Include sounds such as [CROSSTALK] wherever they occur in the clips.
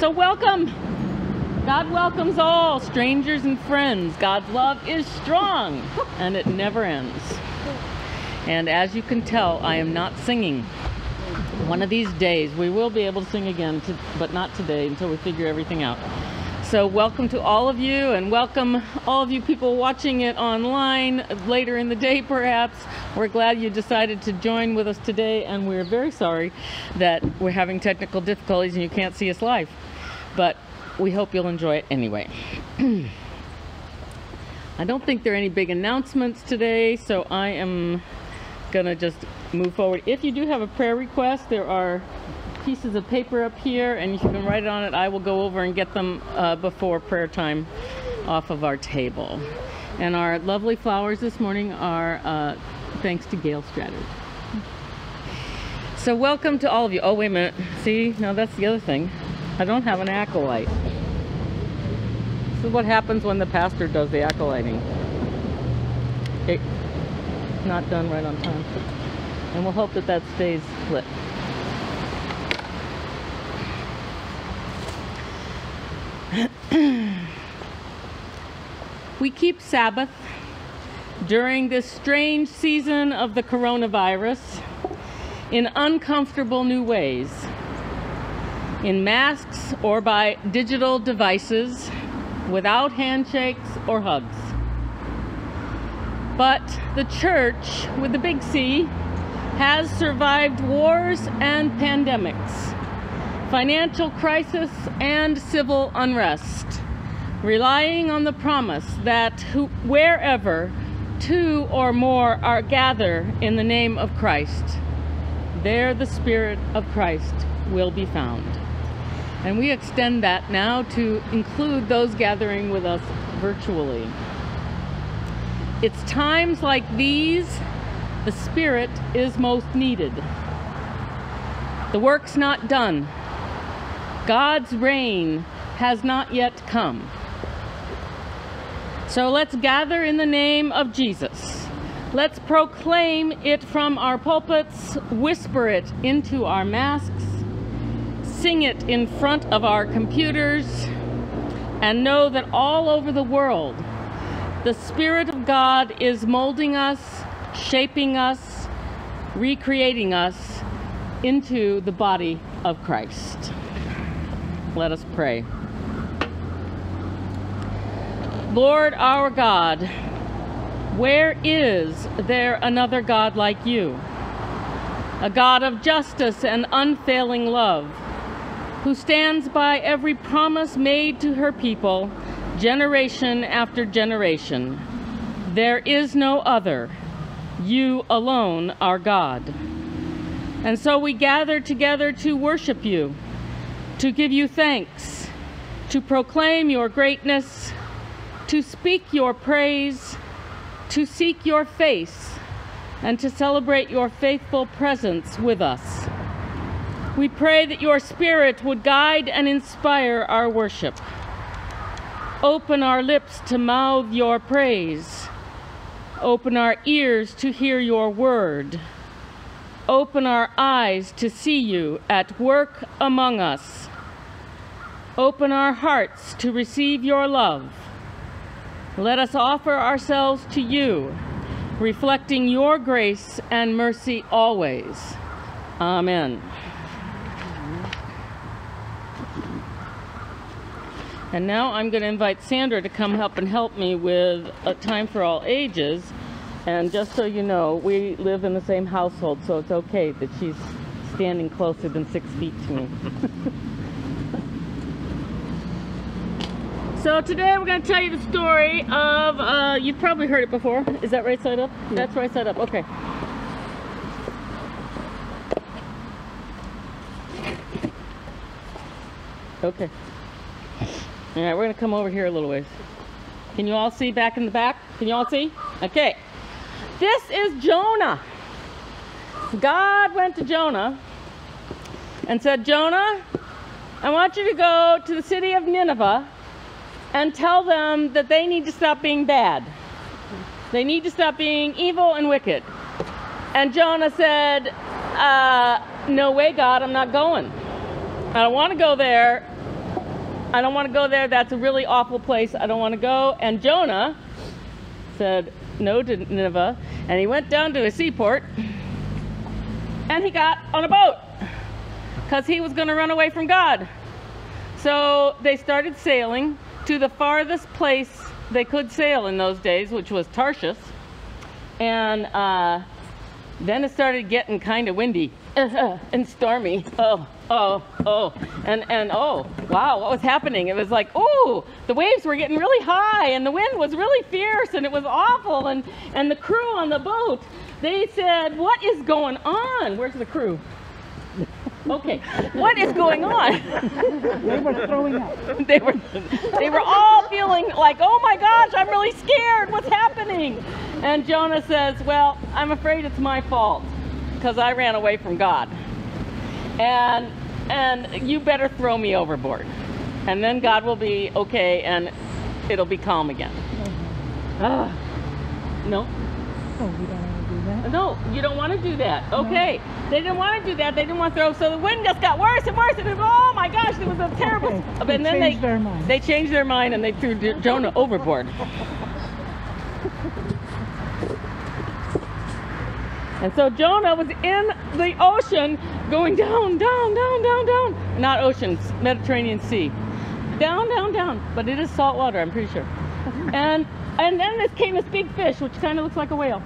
So, welcome. God welcomes all, strangers and friends. God's love is strong and it never ends. And as you can tell, I am not singing. One of these days we will be able to sing again, to, but not today until we figure everything out. So, welcome to all of you, and welcome all of you people watching it online later in the day, perhaps. We're glad you decided to join with us today, and we're very sorry that we're having technical difficulties and you can't see us live. But we hope you'll enjoy it anyway. [CLEARS THROAT] I don't think there are any big announcements today, so I am gonna just move forward. If you do have a prayer request, there are pieces of paper up here and you can write it on it. I will go over and get them uh, before prayer time off of our table. And our lovely flowers this morning are uh, thanks to Gail Stratter. So welcome to all of you. Oh, wait a minute. See, now that's the other thing. I don't have an acolyte. This is what happens when the pastor does the acolyting. It's not done right on time. And we'll hope that that stays lit. [CLEARS THROAT] we keep Sabbath during this strange season of the coronavirus in uncomfortable new ways. In masks or by digital devices, without handshakes or hugs. But the church, with the big C, has survived wars and pandemics financial crisis, and civil unrest, relying on the promise that who, wherever two or more are gathered in the name of Christ, there the Spirit of Christ will be found. And we extend that now to include those gathering with us virtually. It's times like these the Spirit is most needed. The work's not done. God's reign has not yet come. So let's gather in the name of Jesus. Let's proclaim it from our pulpits, whisper it into our masks, sing it in front of our computers, and know that all over the world, the Spirit of God is molding us, shaping us, recreating us into the body of Christ. Let us pray. Lord our God, where is there another God like you? A God of justice and unfailing love, who stands by every promise made to her people, generation after generation. There is no other. You alone are God. And so we gather together to worship you to give you thanks, to proclaim your greatness, to speak your praise, to seek your face, and to celebrate your faithful presence with us. We pray that your Spirit would guide and inspire our worship. Open our lips to mouth your praise. Open our ears to hear your word. Open our eyes to see you at work among us Open our hearts to receive your love. Let us offer ourselves to you, reflecting your grace and mercy always. Amen. And now I'm going to invite Sandra to come up and help me with a time for all ages. And just so you know, we live in the same household, so it's okay that she's standing closer than six feet to me. [LAUGHS] So today we're going to tell you the story of, uh, you've probably heard it before. Is that right side up? Yeah. That's right side up, okay. Okay. All right, we're going to come over here a little ways. Can you all see back in the back? Can you all see? Okay. This is Jonah. God went to Jonah and said, Jonah, I want you to go to the city of Nineveh and tell them that they need to stop being bad. They need to stop being evil and wicked. And Jonah said, uh, No way, God, I'm not going. I don't want to go there. I don't want to go there. That's a really awful place. I don't want to go. And Jonah said no to Nineveh, and he went down to a seaport, and he got on a boat because he was going to run away from God. So they started sailing to the farthest place they could sail in those days, which was Tarshish. And uh, then it started getting kind of windy [LAUGHS] and stormy. Oh, oh, oh. And, and oh, wow, what was happening? It was like, oh, the waves were getting really high and the wind was really fierce and it was awful. And, and the crew on the boat, they said, what is going on? Where's the crew? Okay, what is going on? They were throwing up. [LAUGHS] they were they were all feeling like, "Oh my gosh, I'm really scared. What's happening?" And Jonah says, "Well, I'm afraid it's my fault because I ran away from God. And and you better throw me overboard. And then God will be okay and it'll be calm again." Ah. No. Oh, we don't want to do that. No, you don't want to do that. Okay. They didn't want to do that. They didn't want to throw. So the wind just got worse and worse. And it, oh my gosh, it was a terrible. Okay, But they then changed they their mind. they changed their mind and they threw Jonah overboard. And so Jonah was in the ocean going down, down, down, down, down. Not ocean, Mediterranean Sea. Down, down, down. But it is salt water, I'm pretty sure. And and then this came this big fish, which kind of looks like a whale.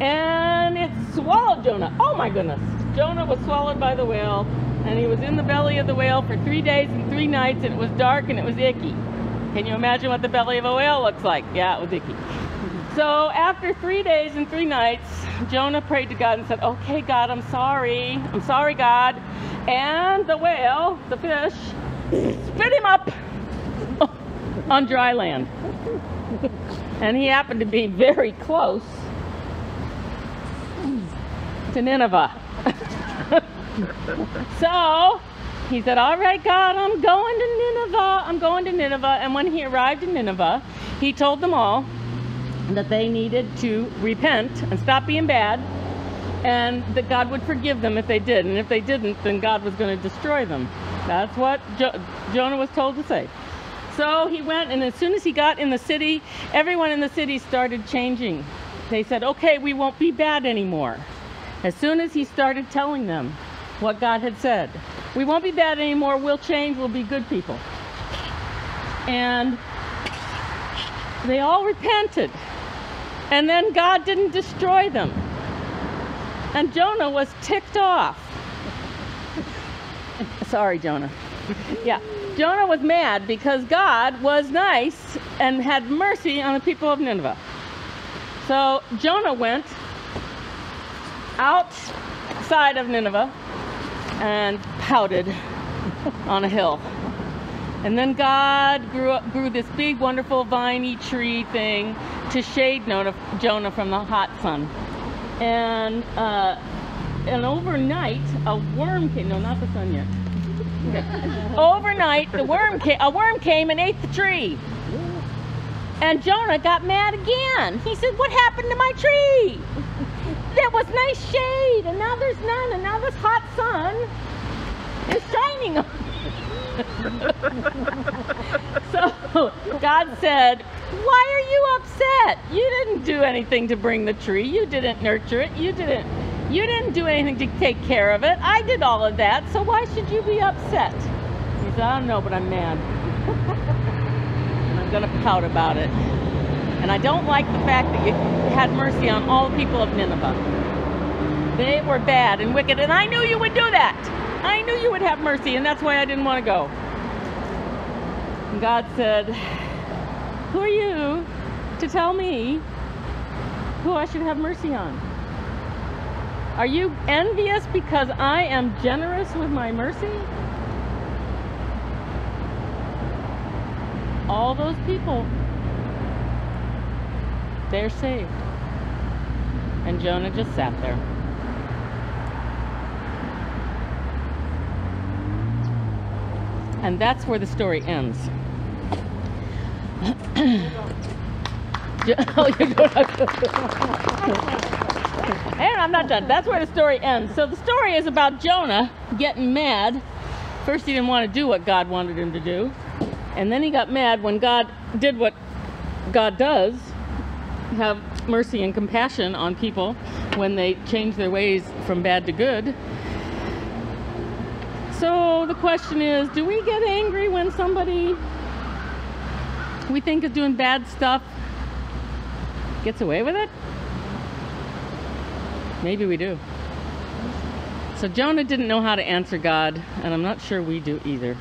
And it swallowed Jonah. Oh my goodness. Jonah was swallowed by the whale. And he was in the belly of the whale for three days and three nights. And it was dark and it was icky. Can you imagine what the belly of a whale looks like? Yeah, it was icky. [LAUGHS] So after three days and three nights, Jonah prayed to God and said, Okay, God, I'm sorry. I'm sorry, God. And the whale, the fish, spit him up [LAUGHS] on dry land. And he happened to be very close to Nineveh. [LAUGHS] so he said, All right, God, I'm going to Nineveh. I'm going to Nineveh. And when he arrived in Nineveh, he told them all that they needed to repent and stop being bad and that God would forgive them if they did. And if they didn't, then God was going to destroy them. That's what jo- Jonah was told to say. So he went, and as soon as he got in the city, everyone in the city started changing. They said, okay, we won't be bad anymore. As soon as he started telling them what God had said, we won't be bad anymore, we'll change, we'll be good people. And they all repented. And then God didn't destroy them. And Jonah was ticked off. [LAUGHS] Sorry, Jonah. Yeah. Jonah was mad because God was nice and had mercy on the people of Nineveh. So Jonah went outside of Nineveh and pouted on a hill. And then God grew up, grew this big, wonderful viney tree thing to shade Jonah, Jonah from the hot sun. And uh, and overnight, a worm came. No, not the sun yet. Okay. [LAUGHS] Overnight, the worm came. A worm came and ate the tree. And Jonah got mad again. He said, "What happened to my tree? There was nice shade, and now there's none. And now this hot sun is shining on." [LAUGHS] so God said, Why are you upset? You didn't do anything to bring the tree. You didn't nurture it. You didn't you didn't do anything to take care of it. I did all of that. So why should you be upset? He said, I don't know, but I'm mad. [LAUGHS] and I'm gonna pout about it. And I don't like the fact that you had mercy on all the people of Nineveh. They were bad and wicked, and I knew you would do that. I knew you would have mercy, and that's why I didn't want to go. And God said, Who are you to tell me who I should have mercy on? Are you envious because I am generous with my mercy? All those people, they're saved. And Jonah just sat there. And that's where the story ends. [CLEARS THROAT] Oh, and I'm not done. That's where the story ends. So the story is about Jonah getting mad. First, he didn't want to do what God wanted him to do. And then he got mad when God did what God does have mercy and compassion on people when they change their ways from bad to good. So the question is do we get angry when somebody we think is doing bad stuff gets away with it? Maybe we do. So Jonah didn't know how to answer God, and I'm not sure we do either.